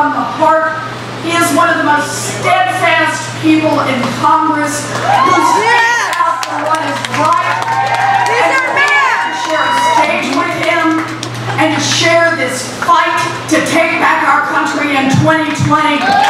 from the heart. He is one of the most steadfast people in Congress who speaks out for what is right. He's our man! To share a stage with him and to share this fight to take back our country in 2020.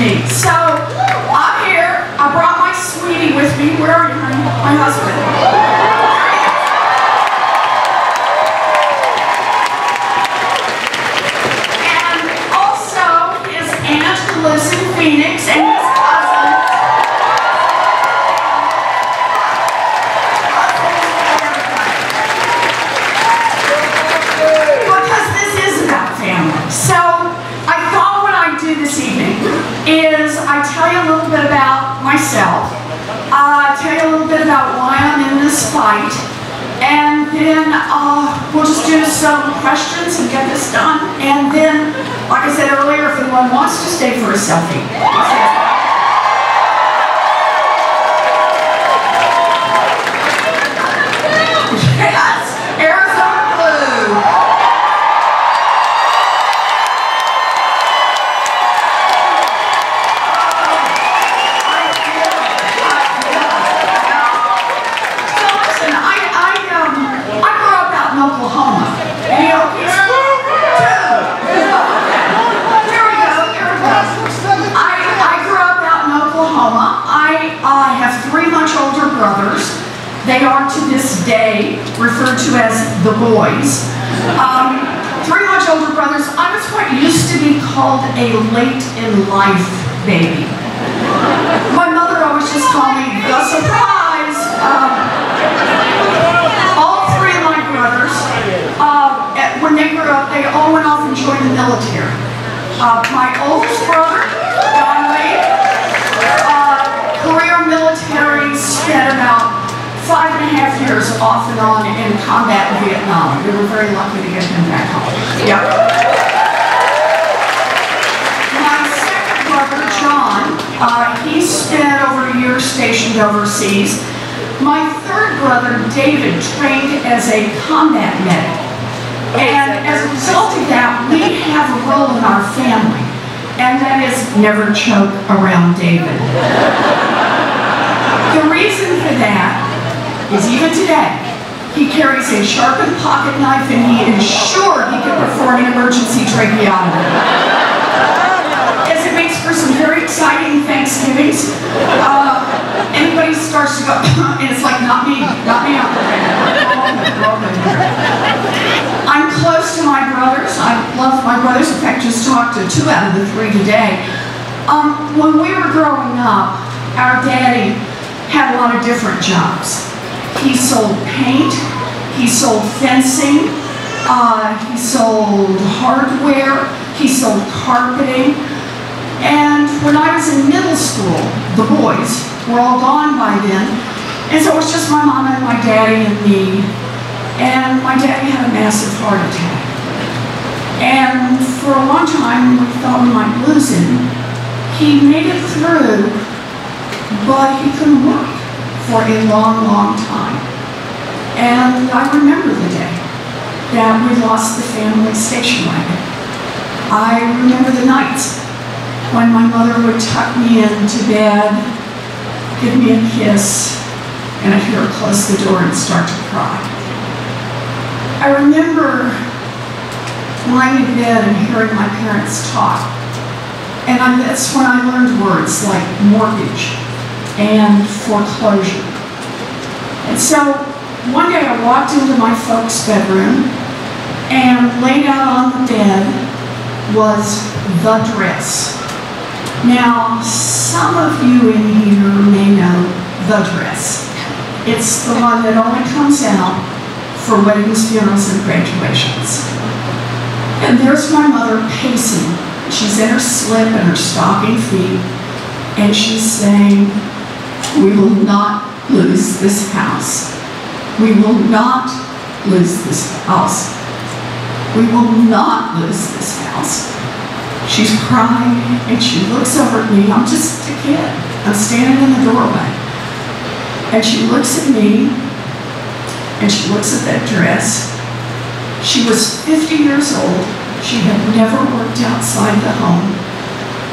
Me. So, I'm here. I brought my sweetie with me. Where are you, honey? My husband. And also his aunt lives in Phoenix and myself, uh, tell you a little bit about why I'm in this fight, and then uh, we'll just do some questions and get this done. And then, like I said earlier, if anyone wants to stay for a selfie. Much older brothers. They are to this day referred to as the boys. Um, three much older brothers. I was what used to be called a late in life baby. My mother always just called me the surprise. Um, all three my brothers, uh, when they grew up, they all went off and joined the military. Uh, my oldest brother, Don Reed, uh, career military, spent about five and a half years off and on in combat in Vietnam. We were very lucky to get him back home. Yeah. My second brother, John, uh, he spent over a year stationed overseas. My third brother, David, trained as a combat medic. And as a result of that, we have a role in our family, and that is never choke around David. The reason for that is even today, he carries a sharpened pocket knife and he is sure he can perform an emergency tracheotomy. As it makes for some very exciting Thanksgivings. Uh, anybody starts to go, and it's like, not me, not me there. I'm close to my brothers. I love my brothers. In fact, just talked to two out of the three today. Um, when we were growing up, our daddy had a lot of different jobs. He sold paint, he sold fencing, uh, he sold hardware, he sold carpeting. And when I was in middle school, the boys were all gone by then. And so it was just my mom and my daddy and me. And my daddy had a massive heart attack. And for a long time, we thought we might lose him. He made it through, but he couldn't work for a long, long time. And I remember the day that we lost the family station wagon. I remember the nights when my mother would tuck me into bed, give me a kiss, and I'd hear her close the door and start to cry. I remember lying in bed and hearing my parents talk. And I, that's when I learned words like mortgage and foreclosure. And so one day I walked into my folks' bedroom and laid out on the bed was the dress. Now, some of you in here may know the dress. It's the one that only comes out for weddings, funerals, and graduations. And there's my mother pacing. She's in her slip and her stocking feet, and she's saying, we will not lose this house. We will not lose this house. We will not lose this house. She's crying and she looks over at me. I'm just a kid. I'm standing in the doorway. And she looks at me and she looks at that dress. She was 50 years old. She had never worked outside the home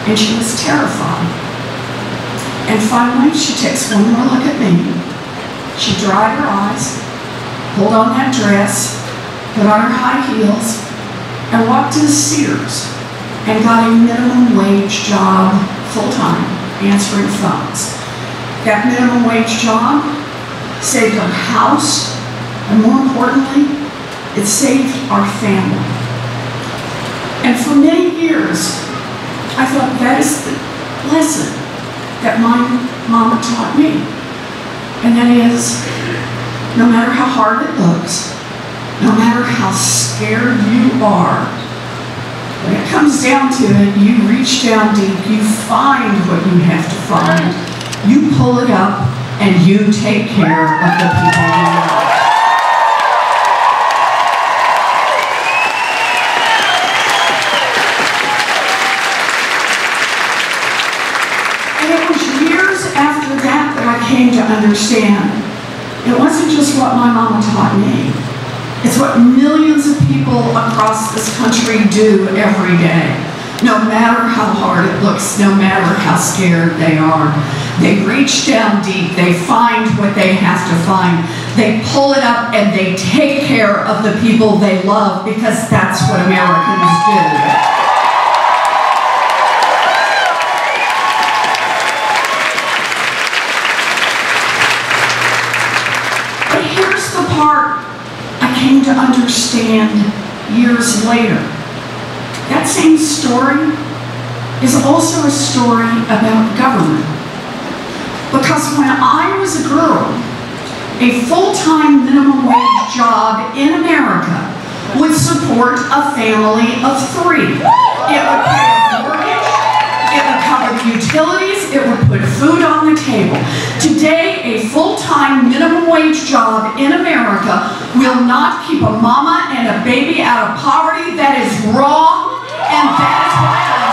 and she was terrified. And finally, she takes one more look at me. She dried her eyes, pulled on that dress, put on her high heels, and walked to the Sears and got a minimum wage job full time answering phones. That minimum wage job saved our house, and more importantly, it saved our family. And for many years, I thought that is the lesson that my mama taught me. And that is, no matter how hard it looks, no matter how scared you are, when it comes down to it, you reach down deep, you find what you have to find, you pull it up, and you take care of the people you love. Came to understand it wasn't just what my mama taught me. It's what millions of people across this country do every day. No matter how hard it looks, no matter how scared they are, they reach down deep, they find what they have to find, they pull it up, and they take care of the people they love because that's what Americans do. But here's the part I came to understand years later. That same story is also a story about government. Because when I was a girl, a full-time minimum wage job in America would support a family of three. It would pay a mortgage, it would cover utilities, it would put food on the table. Today, wage job in America will not keep a mama and a baby out of poverty. That is wrong, and that is